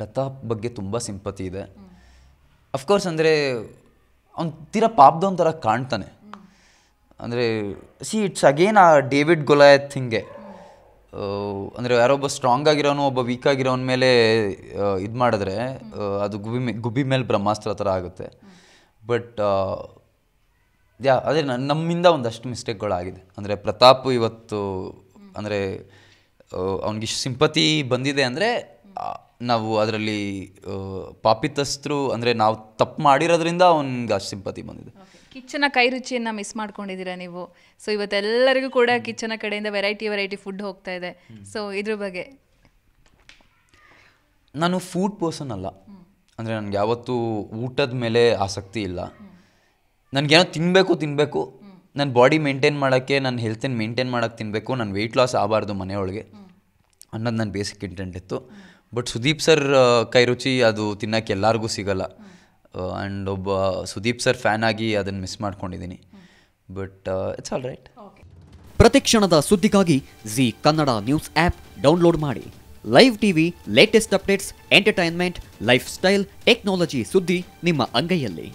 ಪ್ರತಾಪ್ ಬಗ್ಗೆ ತುಂಬ ಸಿಂಪತಿ ಇದೆ. ಅಫ್ಕೋರ್ಸ್ ಅಂದರೆ ಅವ್ನು ತೀರಾ ಪಾಪ್ದವನ್ ಥರ ಕಾಣ್ತಾನೆ. ಅಂದರೆ ಸಿ ಇಟ್ಸ್ ಅಗೇನ್ ಆ ಡೇವಿಡ್ ಗೊಲಾಯತ್ ಹಿಂಗೆ. ಅಂದರೆ ಯಾರೊಬ್ಬ ಸ್ಟ್ರಾಂಗ್ ಆಗಿರೋನು, ಒಬ್ಬ ವೀಕ್ ಆಗಿರೋನ ಮೇಲೆ ಇದು ಮಾಡಿದ್ರೆ ಅದು ಗುಬಿ ಮೇ ಗುಬ್ಬಿ ಮೇಲೆ ಬ್ರಹ್ಮಾಸ್ತ್ರ ಥರ ಆಗುತ್ತೆ. ಬಟ್ ಯಾ, ಅದೇ ನಮ್ಮಿಂದ ಒಂದಷ್ಟು ಮಿಸ್ಟೇಕ್ಗಳಾಗಿದೆ ಅಂದರೆ ಪ್ರತಾಪ್ ಇವತ್ತು, ಅಂದರೆ ಅವನಿಗೆ ಸಿಂಪತಿ ಬಂದಿದೆ ಅಂದರೆ ನಾವು ಅದರಲ್ಲಿ ಪಾಪಿತಸ್ಥರು ಅಂದರೆ ನಾವು ತಪ್ಪು ಮಾಡಿರೋದ್ರಿಂದ ಅವ್ನಿಗೆ ಅಷ್ಟು ಸಿಂಪತಿ ಬಂದಿದೆ. ಕಿಚನ ಕೈ ರುಚಿಯನ್ನು ಮಿಸ್ ಮಾಡ್ಕೊಂಡಿದ್ದೀರಾ ನೀವು? ಸೊ ಇವತ್ತೆಲ್ಲರಿಗೂ ಕೂಡ ಕಿಚನ ಕಡೆಯಿಂದ ವೆರೈಟಿ ವೆರೈಟಿ ಫುಡ್ ಹೋಗ್ತಾ ಇದೆ. ಸೊ ಇದ್ರ ಬಗ್ಗೆ. ನಾನು ಫುಡ್ ಪರ್ಸನ್ ಅಲ್ಲ. ಅಂದರೆ ನನಗೆ ಯಾವತ್ತೂ ಊಟದ ಮೇಲೆ ಆಸಕ್ತಿ ಇಲ್ಲ. ನನಗೇನೋ ತಿನ್ನಬೇಕು ತಿನ್ನಬೇಕು ನನ್ನ ಬಾಡಿ ಮೇಂಟೈನ್ ಮಾಡೋಕ್ಕೆ ನನ್ನ ಹೆಲ್ತನ್ನು ಮೇಂಟೈನ್ ಮಾಡೋಕ್ಕೆ ತಿನ್ನಬೇಕು ನನ್ನ ವೆಯ್ಟ್ ಲಾಸ್ ಆಗಬಾರ್ದು ಮನೆಯೊಳಗೆ. ಅನ್ನೋದು ನನ್ನ ಬೇಸಿಕ್ ಇಂಟೆಂಟ್ ಇತ್ತು. ಬಟ್ ಸುದೀಪ್ ಸರ್ ಕೈ ರುಚಿ ಅದು ತಿನ್ನೋಕ್ಕೆ ಎಲ್ಲರಿಗೂ ಸಿಗಲ್ಲ. ಆ್ಯಂಡ್ ಒಬ್ಬ ಸುದೀಪ್ ಸರ್ ಫ್ಯಾನ್ ಆಗಿ ಅದನ್ನು ಮಿಸ್ ಮಾಡ್ಕೊಂಡಿದ್ದೀನಿ ಬಟ್ ಇಟ್ಸ್ ಆಲ್ ರೈಟ್ ಪ್ರತಿಕ್ಷಣದ ಸುದ್ದಿಗಾಗಿ Zee Kannada news app download ಮಾಡಿ. Live TV latest updates entertainment lifestyle technology ಸುದ್ದಿ ನಿಮ್ಮ ಅಂಗೈಯಲ್ಲಿ.